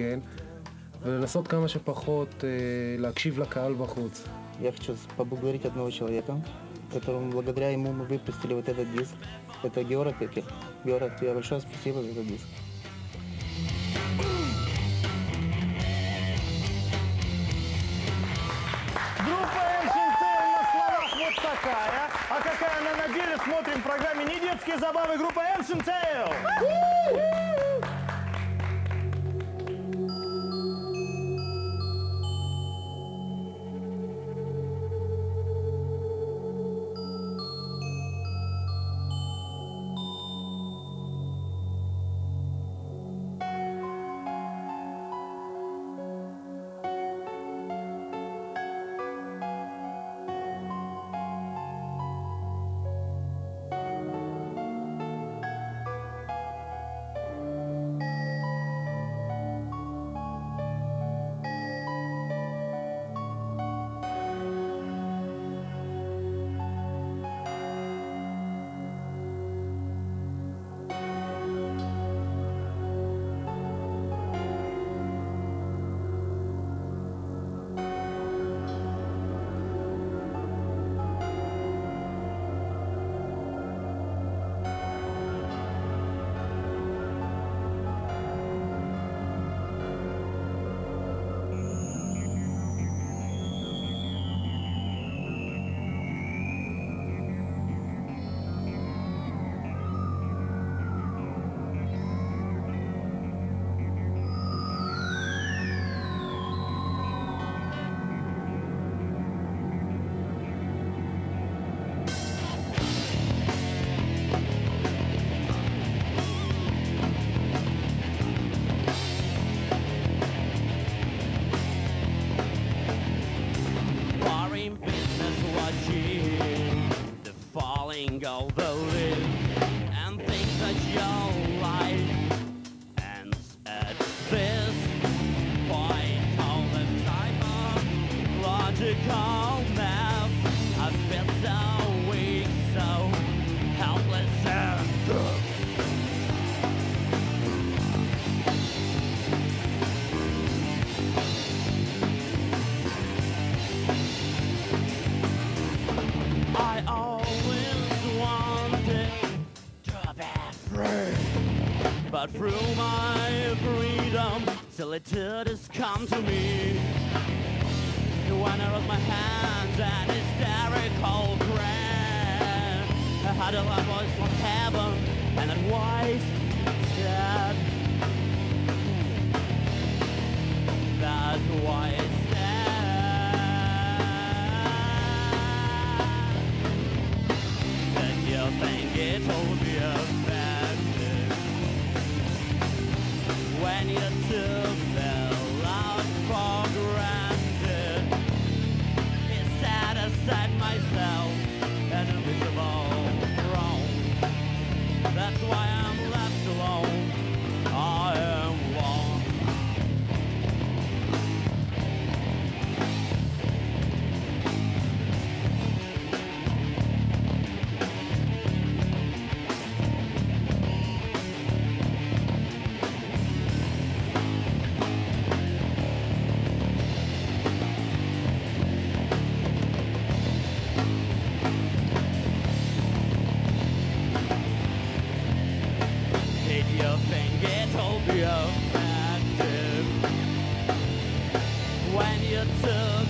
לנגן, ולנסות כמה שפחות אה, להקשיב לקהל בחוץ. Я хочу поблагодарить одного человека, которому благодаря ему мы выпустили вот этот диск. Это Геора Пекер. Геора, тебе большое спасибо за этот диск. Группа Эльчинцев на словах вот такая. А какая она на деле, смотрим в программе «Не детские забавы» группа Эльчинцев. Foreign Of the and think that your life ends at this point. All the type of logical but through my freedom, solitude has come to me. When I rose my hands and hysterical prayer, I had a loud voice from heaven, and that voice said, that voice You think it all be offensive. When you took